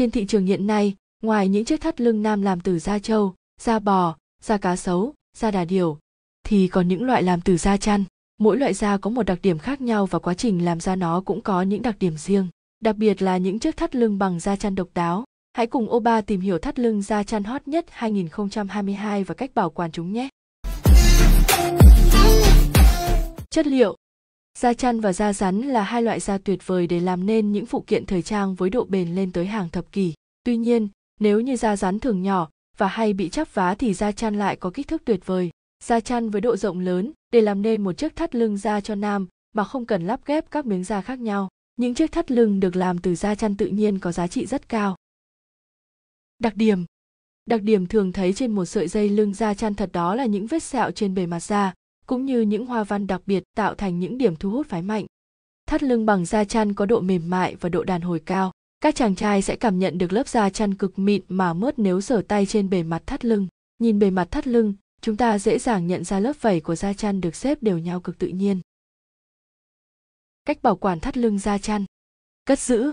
Trên thị trường hiện nay, ngoài những chiếc thắt lưng nam làm từ da trâu, da bò, da cá sấu, da đà điểu, thì còn những loại làm từ da chăn. Mỗi loại da có một đặc điểm khác nhau và quá trình làm ra nó cũng có những đặc điểm riêng. Đặc biệt là những chiếc thắt lưng bằng da chăn độc đáo. Hãy cùng Oba tìm hiểu thắt lưng da chăn hot nhất 2022 và cách bảo quản chúng nhé. Chất liệu Da chăn và da rắn là hai loại da tuyệt vời để làm nên những phụ kiện thời trang với độ bền lên tới hàng thập kỷ. Tuy nhiên, nếu như da rắn thường nhỏ và hay bị chắp vá thì da chăn lại có kích thước tuyệt vời. Da chăn với độ rộng lớn để làm nên một chiếc thắt lưng da cho nam mà không cần lắp ghép các miếng da khác nhau. Những chiếc thắt lưng được làm từ da chăn tự nhiên có giá trị rất cao. Đặc điểm Đặc điểm thường thấy trên một sợi dây lưng da chăn thật đó là những vết sẹo trên bề mặt da, cũng như những hoa văn đặc biệt tạo thành những điểm thu hút phái mạnh. Thắt lưng bằng da chăn có độ mềm mại và độ đàn hồi cao. Các chàng trai sẽ cảm nhận được lớp da chăn cực mịn mà mướt nếu sờ tay trên bề mặt thắt lưng. Nhìn bề mặt thắt lưng, chúng ta dễ dàng nhận ra lớp vảy của da chăn được xếp đều nhau cực tự nhiên. Cách bảo quản thắt lưng da chăn. Cất giữ.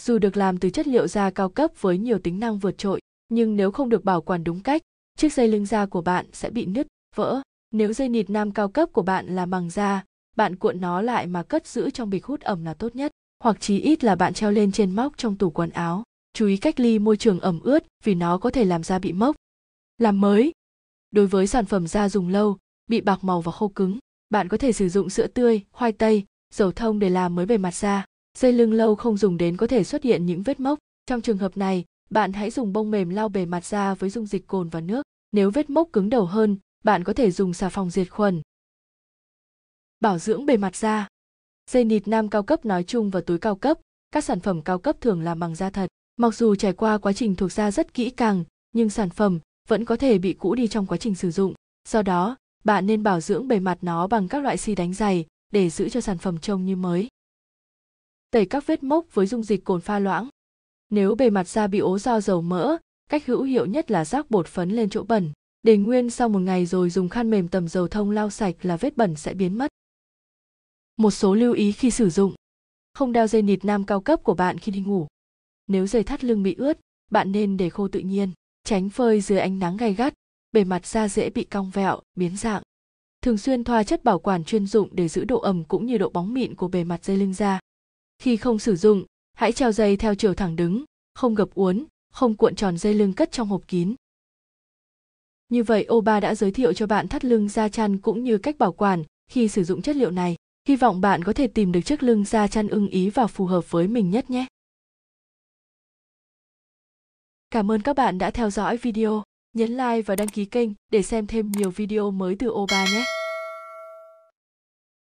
Dù được làm từ chất liệu da cao cấp với nhiều tính năng vượt trội, nhưng nếu không được bảo quản đúng cách, chiếc dây lưng da của bạn sẽ bị nứt, vỡ. Nếu dây nịt nam cao cấp của bạn là bằng da, bạn cuộn nó lại mà cất giữ trong bịch hút ẩm là tốt nhất, hoặc chí ít là bạn treo lên trên móc trong tủ quần áo. Chú ý cách ly môi trường ẩm ướt vì nó có thể làm da bị mốc. Làm mới. Đối với sản phẩm da dùng lâu, bị bạc màu và khô cứng, bạn có thể sử dụng sữa tươi, khoai tây, dầu thông để làm mới bề mặt da. Dây lưng lâu không dùng đến có thể xuất hiện những vết mốc. Trong trường hợp này, bạn hãy dùng bông mềm lau bề mặt da với dung dịch cồn và nước. Nếu vết mốc cứng đầu hơn, bạn có thể dùng xà phòng diệt khuẩn. Bảo dưỡng bề mặt da. Dây nịt nam cao cấp nói chung và túi cao cấp, các sản phẩm cao cấp thường làm bằng da thật. Mặc dù trải qua quá trình thuộc da rất kỹ càng, nhưng sản phẩm vẫn có thể bị cũ đi trong quá trình sử dụng. Do đó, bạn nên bảo dưỡng bề mặt nó bằng các loại xi đánh dày để giữ cho sản phẩm trông như mới. Tẩy các vết mốc với dung dịch cồn pha loãng. Nếu bề mặt da bị ố do dầu mỡ, cách hữu hiệu nhất là rắc bột phấn lên chỗ bẩn. Để nguyên sau một ngày rồi dùng khăn mềm tầm dầu thông lau sạch là vết bẩn sẽ biến mất. Một số lưu ý khi sử dụng. Không đeo dây nịt nam cao cấp của bạn khi đi ngủ. Nếu dây thắt lưng bị ướt, bạn nên để khô tự nhiên, tránh phơi dưới ánh nắng gay gắt, bề mặt da dễ bị cong vẹo, biến dạng. Thường xuyên thoa chất bảo quản chuyên dụng để giữ độ ẩm cũng như độ bóng mịn của bề mặt dây lưng da. Khi không sử dụng, hãy treo dây theo chiều thẳng đứng, không gập uốn, không cuộn tròn dây lưng cất trong hộp kín. Như vậy, Oba đã giới thiệu cho bạn thắt lưng da chăn cũng như cách bảo quản khi sử dụng chất liệu này. Hy vọng bạn có thể tìm được chiếc lưng da chăn ưng ý và phù hợp với mình nhất nhé. Cảm ơn các bạn đã theo dõi video. Nhấn like và đăng ký kênh để xem thêm nhiều video mới từ Oba nhé.